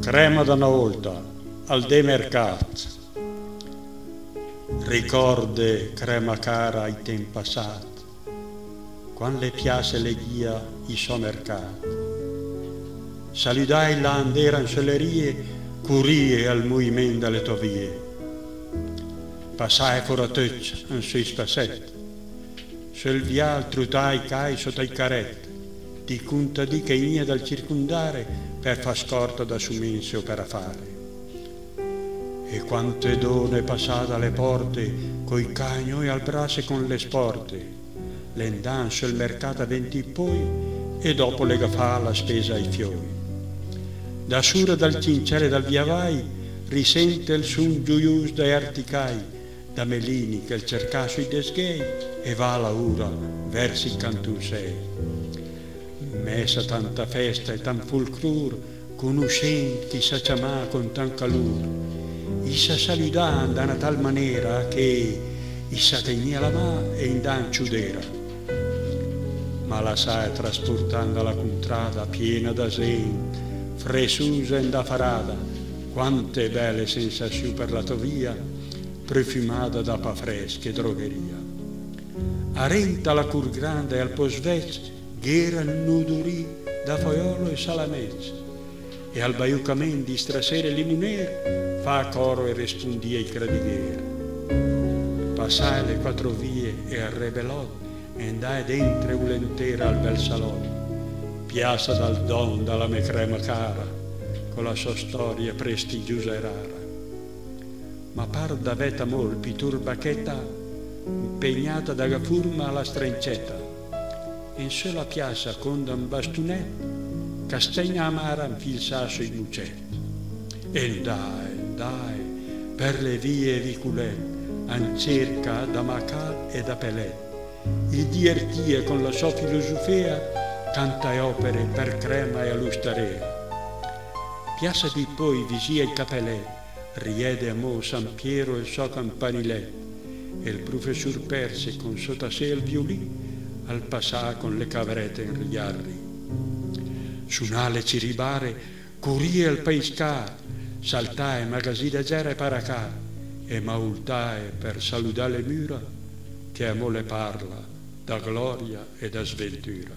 crema da una volta, al demercat. Ricorde crema cara ai tempi passati, quando le piace le ghia i suoi mercati. Saludai l'andera in solerie, curie al movimento delle vie. Passai fuori a tuccia in sui spassetti, sul vial trutai cai sotto i caretti, di contadì che inia dal circondare per far scorta da sumensio per affare. E quante donne passate alle porte, coi cagnoi al braccio e con le sporte, l'endan sul mercato a venti poi e dopo le fa la spesa ai fiori. Da sura dal cincere e dal viavai risente il sun gioius dai articai, da melini che il cerca sui deschei e va la ura verso il cantun sei messa tanta festa e tan fulcrur, conoscenti sa chiamà con tan calur. Issa saludanda a tal maniera che issa tenia la mà e in dan ciudera. Ma la sai trasportando la contrada piena da zen, fresusa e da farada, quante belle sensazioni per la tua via, profumata da pa fresche drogheria. Arenta la cur grande al posvez, ghera nudurì da foiolo e salamezze e al baiucamento di strasera limuner fa coro e rispondia il credighiere. Passai le quattro vie e al rebelot e andai dentro ulentera al bel salone, piazza dal don dalla me crema cara, con la sua storia prestigiosa e rara. Ma par da veta molpi turbachetta, impegnata da gafurma alla strencetta, in sulla piazza con un bastonetto castagna amara in fil sasso in lucetto. E dai, dai, per le vie viculette, in cerca da macal e da pelet. Il divertia con la sua filosofia, canta e opere per crema e allustarea. Piazza di poi visia il capellet, riede a mo San Piero il suo campanilet, e il professor perse con sotto sé il violino, al passà con le cavrette in riarri. Sunale ciribare, curie al paiscar, saltae magasida gere paracà, e maultae per saludare le mura, che a mo le parla da gloria e da sventura.